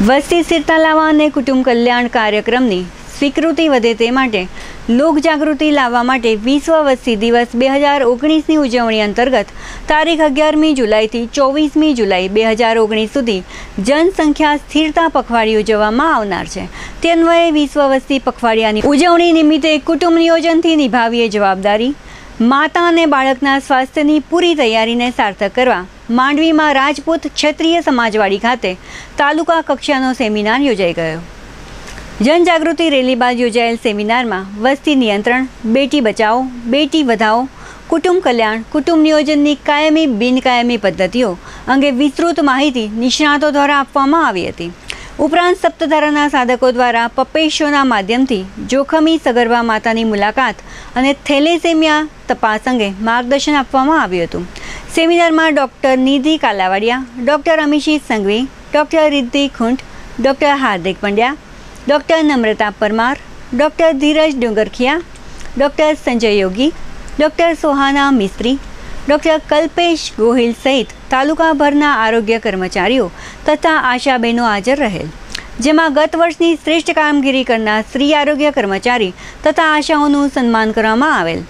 વસ્તી સ્થિરતા લાવવા અને કુટુંબ કલ્યાણ કાર્યક્રમની સ્વીકૃતિ વધે તે માટે લોકજાગૃતિ લાવવા માટે વિશ્વ વસ્તી દિવસ બે હજાર ઓગણીસની ઉજવણી અંતર્ગત તારીખ અગિયારમી જુલાઈથી ચોવીસમી જુલાઈ બે હજાર ઓગણીસ સુધી જનસંખ્યા સ્થિરતા પખવાડી ઉજવવામાં આવનાર છે. તે અન્વયે વિશ્વ વસ્તી પખવાડિયાની ઉજવણી નિમિત્તે કુટુંબ નિયોજનથી નિભાવીએ જવાબદારી, માતા અને બાળકના સ્વાસ્થ્યની પૂરી તૈયારીને સાર્થક કરવા માંડવીમાં રાજપૂત ક્ષત્રિય સમાજવાડી ખાતે તાલુકા કક્ષાનો સેમિનાર યોજાઈ ગયો. જનજાગૃતિ રેલી બાદ યોજાયેલ સેમિનારમાં વસ્તી નિયંત્રણ, બેટી બચાવો, બેટી વધાવો, કુટુંબ કલ્યાણ, કુટુંબ નિયોજનની કાયમી, બિનકાયમી પદ્ધતિઓ અંગે વિસ્તૃત માહિતી નિષ્ણાતો દ્વારા આપવામાં આવી હતી. ઉપરાંત સપ્તધારાના સાધકો દ્વારા પપેશોના માધ્યમથી જોખમી સગર્ભા માતાની મુલાકાત અને થેલેસેમિયા તપાસ અંગે માર્ગદર્શન આપવામાં આવ્યું હતું. સેમિનારમાં doctor Nidhi Kalavadiya, doctor Amishi Sanghvi, doctor Riddhi Khunt, doctor Hardik Pandya, doctor Namrata Parmar, doctor Dhiraj Dungarkhiya, doctor Sanjay Yogi, doctor Sohana Mistry, doctor Kalpesh Gohil સહિત તાલુકાભરના આરોગ્ય કર્મચારીઓ તથા આશાબહેનો હાજર રહેલ. જેમાં ગત વર્ષની શ્રેષ્ઠ કામગીરી કરનાર સ્ત્રી આરોગ્ય કર્મચારી તથા આશાઓનું સન્માન કરવામાં આવેલ.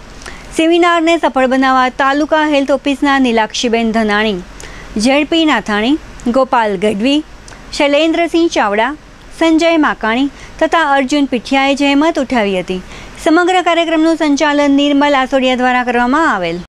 સેમિનારને સફળ બનાવવા તાલુકા હેલ્થ ઓફિસના નીલાક્ષીબેન ધનાણી, ઝેડપી નાથાણી, ગોપાલ ગઢવી, શૈલેન્દ્રસિંહ ચાવડા, સંજય માકાણી તથા અર્જુન પીઠિયાએ જહેમત ઉઠાવી હતી. સમગ્ર કાર્યક્રમનું સંચાલન નિર્મલ આસોડિયા દ્વારા કરવામાં આવેલ.